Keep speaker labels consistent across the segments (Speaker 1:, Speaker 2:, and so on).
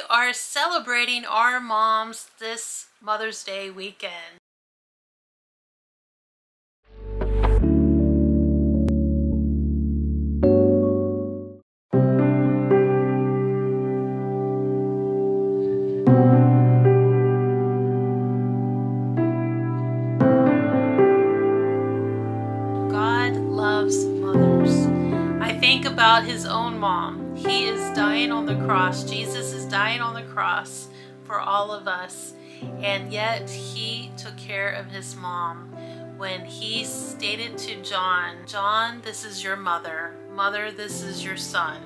Speaker 1: we are celebrating our moms this Mother's Day weekend. God loves mothers. I think about his own mom. He is dying on the cross. Jesus is dying on the cross for all of us. And yet he took care of his mom when he stated to John, John, this is your mother. Mother, this is your son.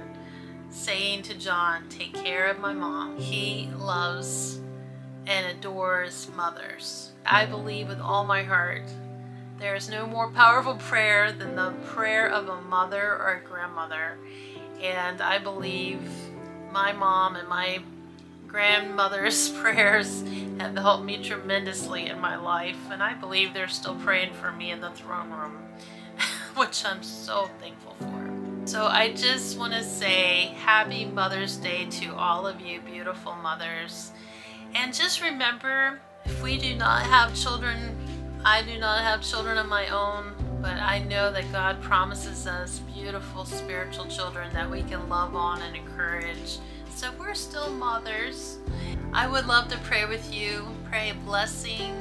Speaker 1: Saying to John, take care of my mom. He loves and adores mothers. I believe with all my heart there is no more powerful prayer than the prayer of a mother or a grandmother. And I believe my mom and my grandmother's prayers have helped me tremendously in my life. And I believe they're still praying for me in the throne room, which I'm so thankful for. So I just want to say happy Mother's Day to all of you beautiful mothers. And just remember, if we do not have children I do not have children of my own, but I know that God promises us beautiful spiritual children that we can love on and encourage. So we're still mothers. I would love to pray with you, pray a blessing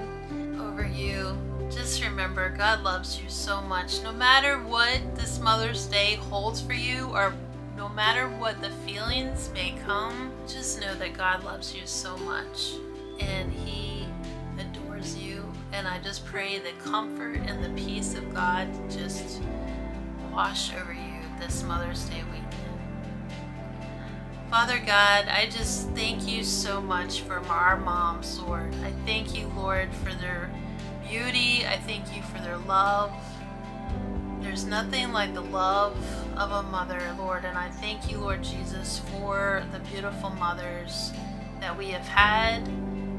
Speaker 1: over you. Just remember, God loves you so much. No matter what this Mother's Day holds for you, or no matter what the feelings may come, just know that God loves you so much. And He adores you and I just pray the comfort and the peace of God just wash over you this Mother's Day weekend. Father God, I just thank you so much for our moms, Lord. I thank you, Lord, for their beauty. I thank you for their love. There's nothing like the love of a mother, Lord, and I thank you, Lord Jesus, for the beautiful mothers that we have had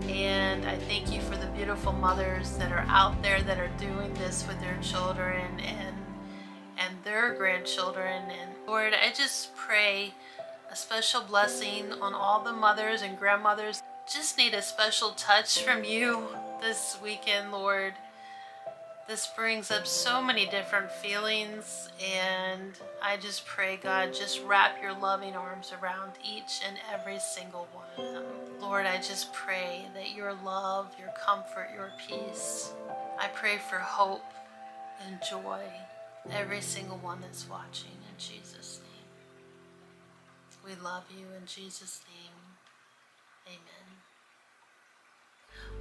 Speaker 1: and I thank you for the beautiful mothers that are out there that are doing this with their children and and their grandchildren. And Lord I just pray a special blessing on all the mothers and grandmothers. Just need a special touch from you this weekend Lord this brings up so many different feelings and I just pray God just wrap your loving arms around each and every single one of them. Lord, I just pray that your love, your comfort, your peace, I pray for hope and joy, every single one that's watching in Jesus' name. We love you in Jesus' name. Amen.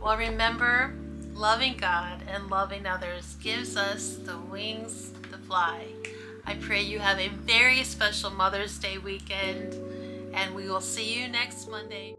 Speaker 1: Well, remember, loving God and loving others gives us the wings to fly. I pray you have a very special Mother's Day weekend, and we will see you next Monday.